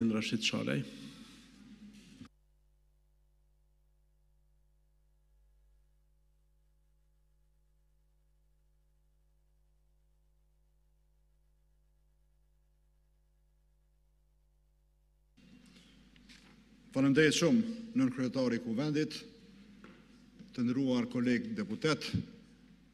Armend Rashit Shalaj. Faleminderit shumë, nënkryetari i Kuvendit, të nderuar kolegë deputetë,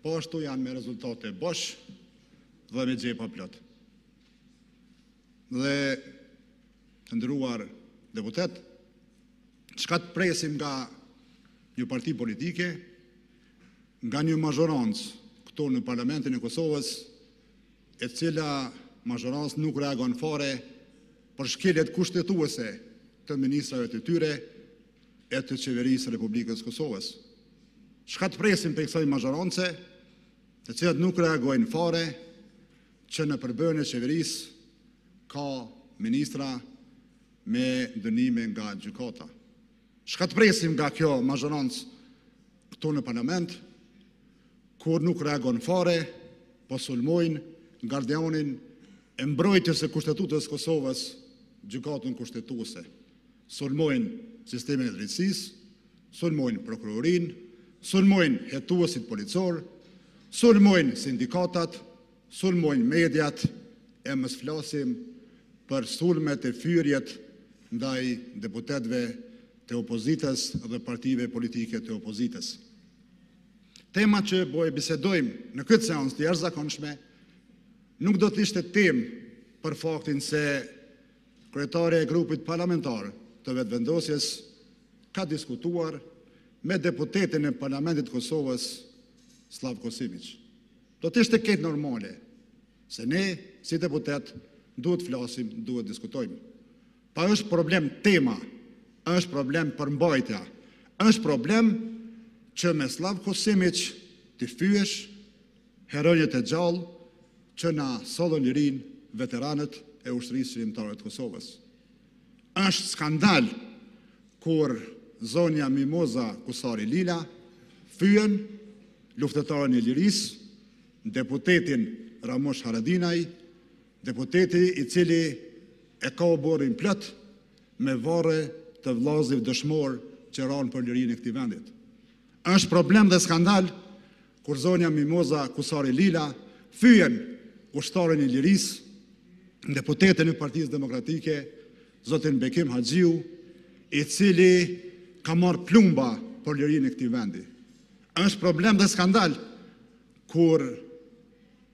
Po ashtu janë me rezultate bosh dhe me xhepa plot. Dhe të nderuar deputetë, çka të presim nga një parti politike, nga një mazhorancë këtu në Parlamentin e Kosovës, e cila mazhorancë nuk reagon fare për shkeljet kushtetuese të ministrave të tyre, e të Qeverisë së Republikës së Kosovës. Çka të presim prej kësaj mazhorance, të cilat nuk reagojnë fare që në përbërjen e qeverisë ka ministra me dënime nga gjykata. Çka të presim nga kjo mazhorancë këtu në parlament, kur nuk reagon fare, po sulmojnë gardianin e mbrojtjes së Kushtetutës së Kosovës, Gjykatën Kushtetuese. Sulmojnë sistemin e drejtësisë, sulmojnë prokurorinë, sulmojnë hetuesit policorë, sulmojnë sindikatat, sulmojnë mediat, e mos flasim për sulmet e fyerjet ndaj deputetëve të opozitës dhe partive politike të opozitës. Tema që po e bisedojmë në këtë seancë të jashtëzakonshme nuk do të ishte temë për faktin se Kryetarja e Grupit Parlamentar të Vetëvendosjes ka diskutuar me deputetin e Parlamentit të Kosovës, Sllavko Simiq. Do të ishte krejt normale, se ne, si deputetë, duhet të flasim, duhet diskutojmë. Po është problem tema, është problem përmbajtja, është problem që me Sllavko Simiq t'i fyesh, heronjtë e gjallë që na sollën lirinë, veteranët e Ushtrisë Çlirimtare të Kosovës. Është skandal kur zonja Mimoza Kusari Lila fyen luftëtarin e lirisë, deputetin Ramush Haradinaj, deputeti i cili e ka oborrin plot me varre të vllazve dëshmorë që ranë për lirinë e këtij vendit. Është problem dhe skandal Kur zonja Mimoza Kusari Lila fyen ushtarin e lirisë, deputetin e Partisë Demokratike, zotin Bekim Haxhiu, i cili ka marrë plumba për lirinë e këtij vendi. Është problem dhe skandal kur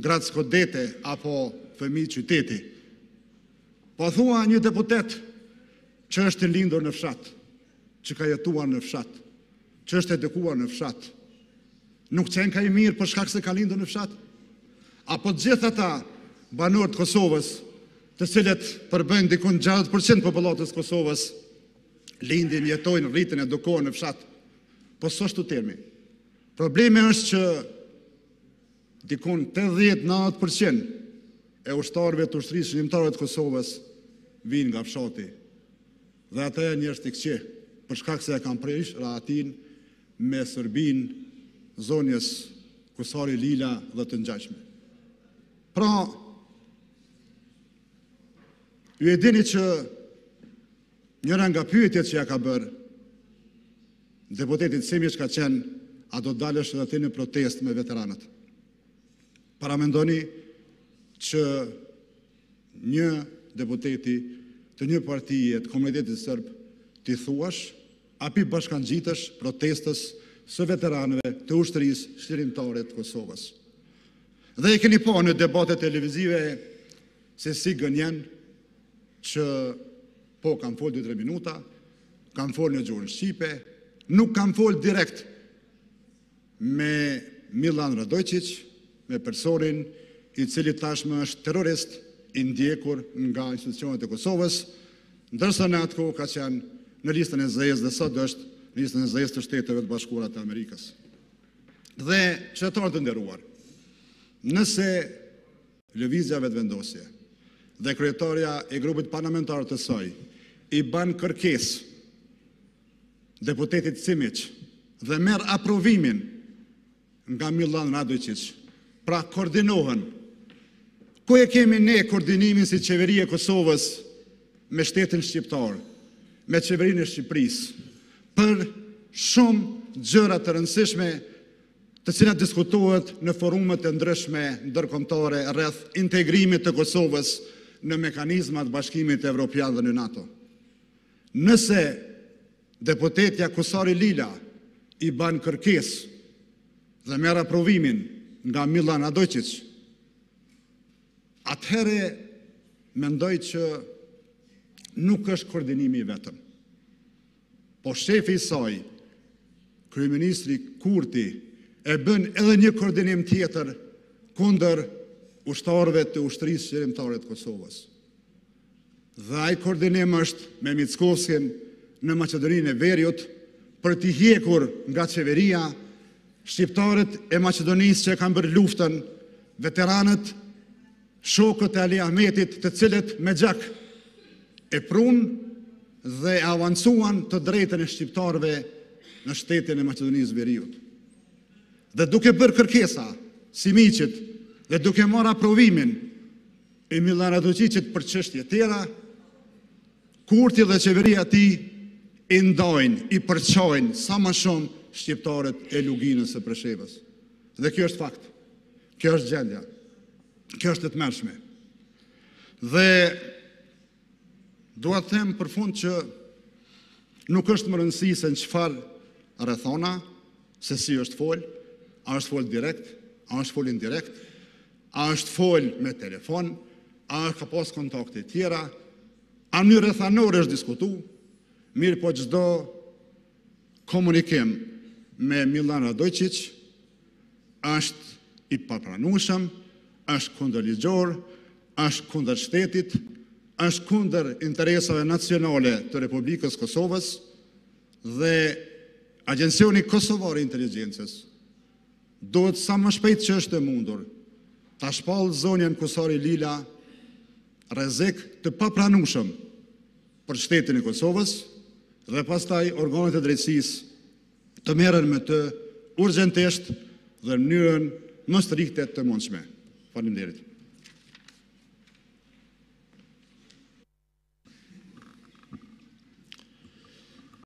Gra, cka katundi apo fëmijë qyteti? Po thua një deputet që është lindur në fshat, që ka jetuar në fshat, që është edukuar në fshat, nuk qenka i mirë për shkak se ka lindur në fshat? Apo gjithë ata banorë të Kosovës, të cilët përbëjnë dikun 60% popullatës Kosovës, lindin, jetojnë, rriten, edukohen në fshat? Po s'është termi. Problemi është që Dikun tetëdhjetë nëntëdhjetë për qind e ushtarëve të Ushtrisë Çlirimtare të Kosovës vijnë nga fshati. Dhe ata janë njerëz të këqi, për shkak se e kanë prish rahatin me Serbinë zonjës Kusari-Lila dhe të ngjashme. Pra, ju e dini që Njëra nga pyetjet që ia ka bërë deputetit Simiç ka qenë a do dalësh edhe ti në protestë me veteranët. Paramendoni që një deputeti të një partije të komunitetit sërb t'i thuash a po i bashkëngjitesh protestës së veteranëve të Ushtrisë Çlirimtare të Kosovës. Dhe e keni pa në debatet televizive se si gënjen Që po kam fol 2-3 minuta, kam fol në gjuhën shqipe, nuk kam fol direkt me Millan Radoiçiq, me personin i cili tashmë është terrorist i ndjekur nga institucionet e Kosovës, ndërsa në atë kohë ka qenë në listën e zezë dhe sot është në listën e zezë të Shteteve të Bashkuara të Amerikës. Dhe qytetarë të nderuar, nëse Lëvizja Vetëvendosje dhe kryetarja e grupit parlamentar të saj i ban kërkesë deputetit Simiq dhe merr aprovimin nga Millan Radoiçiq. Pra koordinohen. Ku e kemi ne koordinimin si qeveri e Kosovës me shtetin shqiptar, me qeverinë e Shqipërisë, për shumë gjëra të rëndësishme të cilat diskutohet në forumet e ndryshme ndërkombëtare rreth integrimit të Kosovës në mekanizmat e Bashkimit Evropian dhe në NATO. Nëse deputetja Kusari-Lila i ban kërkesë dhe merr aprovimin nga Millan Radoiçiq, atëherë mendoj që nuk është koordinimi i vetëm. Po shefi i saj, kryeministri Kurti, e bën edhe një koordinim tjetër kundër ushtarëve të Ushtrisë Çlirimtare të Kosovës. Dhe ai koordinim është me Mickoskin në Maqedoninë e Veriut për t'i hjekur nga qeveria shqiptarët e Maqedonisë që e kanë bërë luftën, veteranët Shokët e Ali Ahmetit të cilët me gjak e prunë dhe e avancuan të drejtën e shqiptarëve në shtetin e Maqedonisë Veriut. Dhe duke bërë kërkesa, Simiqit, dhe duke marrë aprovimin e Milan Radoiçiqit për çështje tjera, Kurti dhe qeveria e tij i ndajnë, i përçajnë sa ma shumë shqiptarët e Luginës së Preshevës. Dhe kjo është fakt. Kjo është gjendja. Kjo është e tmerrshme. Dhe dua të them për fund që nuk është me rëndësi se në çfarë rrethana, se si është fol, a është fol direkt, a është fol indirekt, a është fol me telefon, a është ka pas kontakte tjera, a në çfarë rrethana është diskutu, mirëpo çdo Komunikim me Millan Radoiçiç është i papranueshëm, është kundërligjor, është kundër shtetit, është kundër interesave nacionale të Republikës së Kosovës dhe Agjencioni Kosovar i Inteligjencës Duhet sa më shpejt që është e mundur, ta shpallë zonjën Kusari Lila rrezik të papranueshëm për shtetin e Kosovës dhe pastaj organet e drejtësisë të merren me të urgjentisht dhe në mënyrën më strikte të mundshme. Faleminderit.